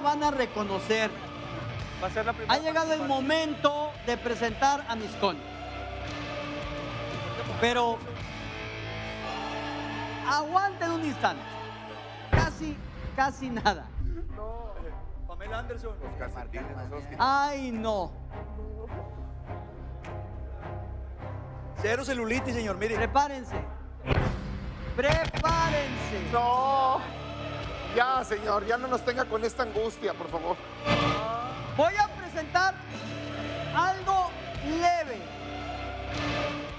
la van a reconocer. Va a ser la primera Ha llegado el momento de presentar a Miss Connie. Pero aguanten un instante. Casi, casi nada. No, Pamela Anderson. Ay, no. Cero celulitis, señor, mire. Prepárense. Prepárense. No. Ya, señor, ya no nos tenga con esta angustia, por favor. Voy a presentar algo leve.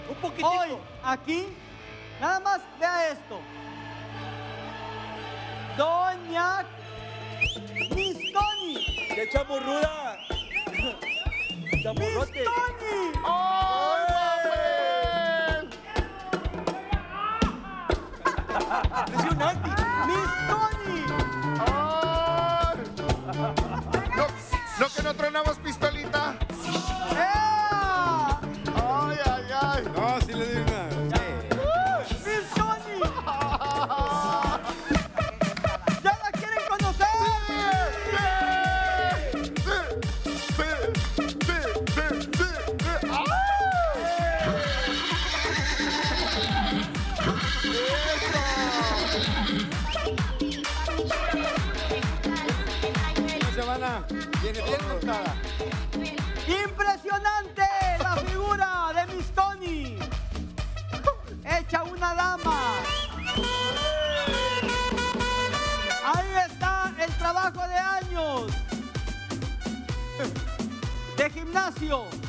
Un poquitico. Hoy, aquí, nada más vea esto. Doña Miss Connie. ¡Qué ¡Chamorrote! Connie. ¡Ay, ¡Impresionante! Que no tronamos pistolita. Impresionante la figura de Miss Connie. Hecha una dama. Ahí está el trabajo de años. De gimnasio.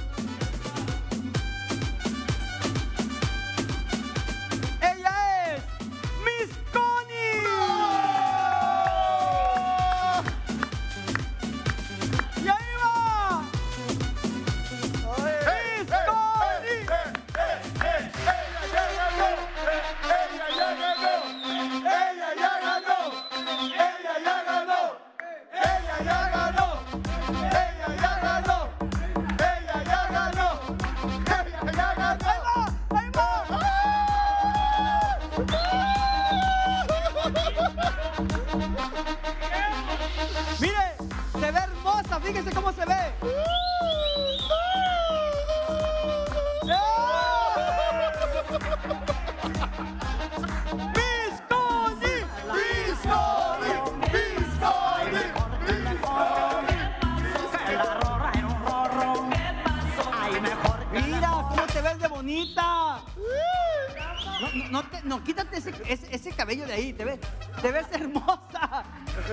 No, no, no, te- no, quítate ese, cabello de ahí, te ves, te ves hermosa.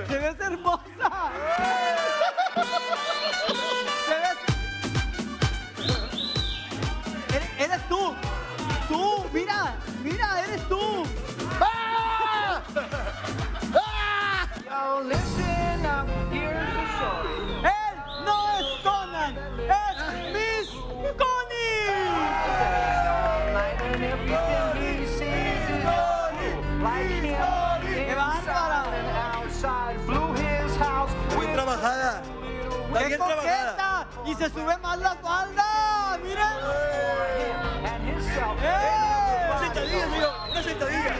Te ves hermosa. Te ves. Eres tú. Tú, mira, mira, eres tú. Bien trabajada. coqueta! Y se sube más la falda. ¡Miren! ¡Eh! Una sentadilla, señor. Una sentadilla.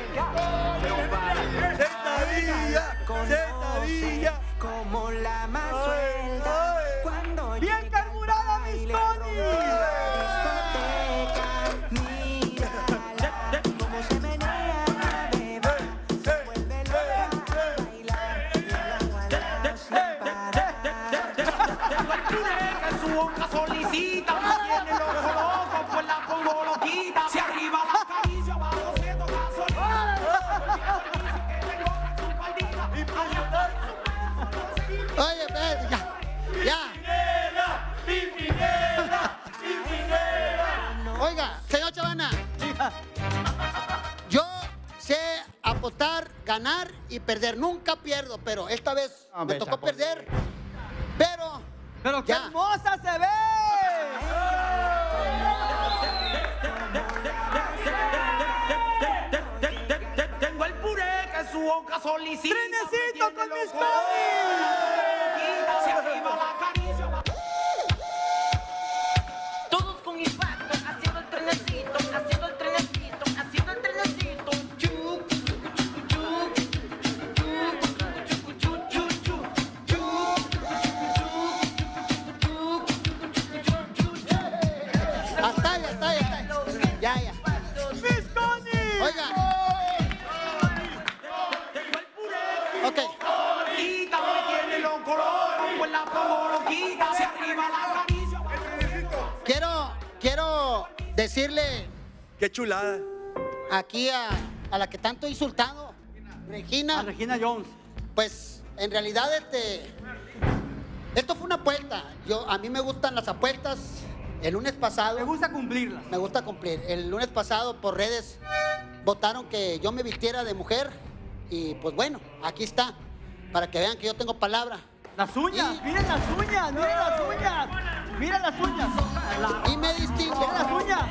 Sentadilla. Sentadilla. Como la se para. su boca solicita, me tiene loco loco, pues la pongo loquita. Si arriba la acaricio, abajo se toca Oye, ve, ya, ya. Oiga, señor Chavana, yo sé apostar, ganar y perder. Nunca pierdo, pero esta vez me tocó perder. Pero, ¡Pero qué Ya. hermosa se ve! Tengo el puré que su boca solicita. ¡Trenecito con mis loco. Quiero, quiero decirle. Qué chulada. Aquí a, a la que tanto he insultado, Regina. Regina Jones. Pues en realidad este. Esto fue una apuesta. Yo, a mí me gustan las apuestas. El lunes pasado. Me gusta cumplirlas. Me gusta cumplir. El lunes pasado por redes votaron que yo me vistiera de mujer y pues bueno, aquí está, para que vean que yo tengo palabra. Las uñas, Y- miren las uñas, miren las uñas. Miren las uñas. Y me distingo. Miren las uñas.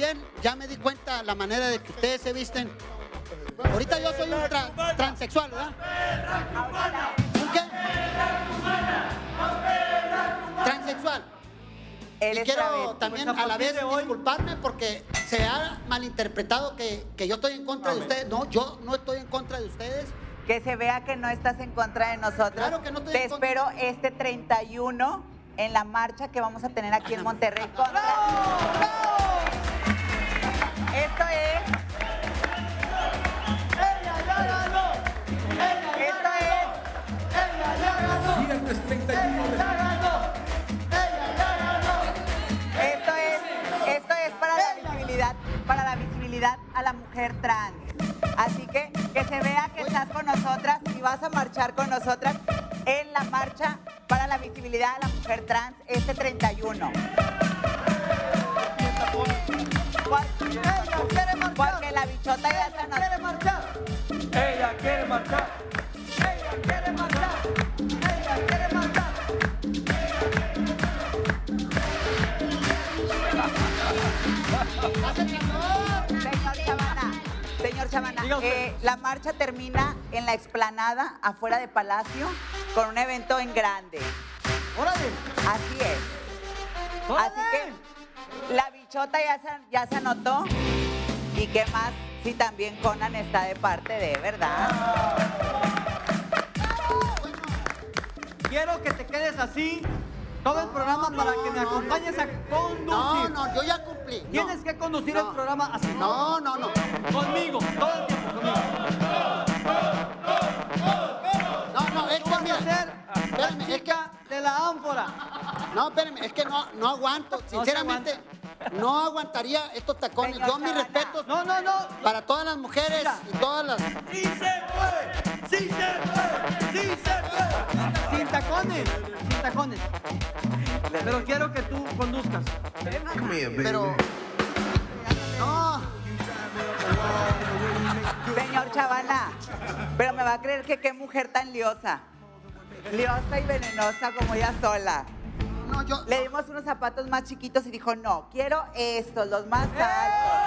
También, ya me di cuenta la manera de que ustedes se visten. Ahorita yo soy un tra- transexual, ¿verdad? ¿Un qué? Transexual. Él y quiero también Pues a la vez disculparme porque se ha malinterpretado que, que yo estoy en contra de ustedes. No, yo no estoy en contra de ustedes. Que se vea que no estás en contra de nosotros. Claro que no estoy Te en contra. espero este 31 en la marcha que vamos a tener aquí en Monterrey. contra- Esto es. Esto es. Esto es, esto es para la visibilidad, para la visibilidad a la mujer trans. Así que que se vea que estás con nosotras y vas a marchar con nosotras en la marcha para la visibilidad a la mujer trans este 31. Porque la bichota ya se nos... marchar. Ella quiere marchar. Ella quiere marchar. Ella quiere marchar. Señor Chavana, señor usted. eh, la marcha termina en la explanada afuera de Palacio con un evento en grande. Así es. Así que la bichota ya se, ya se anotó. ¿Y qué más? Si también Conan está de parte de, ¿verdad? Quiero que te quedes así todo el programa para que me acompañes a conducir. No, no, yo ya cumplí. No. Tienes que conducir el programa así. No, no, no. Conmigo, todo el tiempo conmigo. No, no, es que mira, ser espérame, la es que, de la ánfora. no, espérame, es que no, no aguanto, sinceramente, no aguantaría estos tacones. Yo mis respetos No, no, no. para todas las mujeres Mira. y todas las... ¡Sí se puede! ¡Sí se puede! ¡Sí se puede! Sin tacones. Sin tacones. Pero quiero que tú conduzcas. Pero... No, Señor Chavana, pero me va a creer que qué mujer tan liosa. Liosa y venenosa como ella sola. No, yo... Le dimos unos zapatos más chiquitos y dijo, no, quiero estos, los más altos.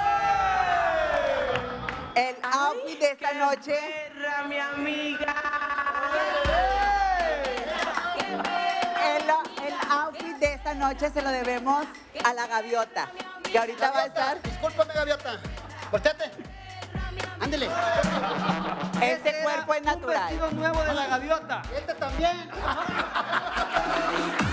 El outfit de esta noche. mi amiga. El, el outfit de esta noche se lo debemos a la gaviota. Que ahorita va a estar. Discúlpame, gaviota. Volteate. Ándele. Este Ese cuerpo es natural. Un vestido nuevo de la gaviota. Este también.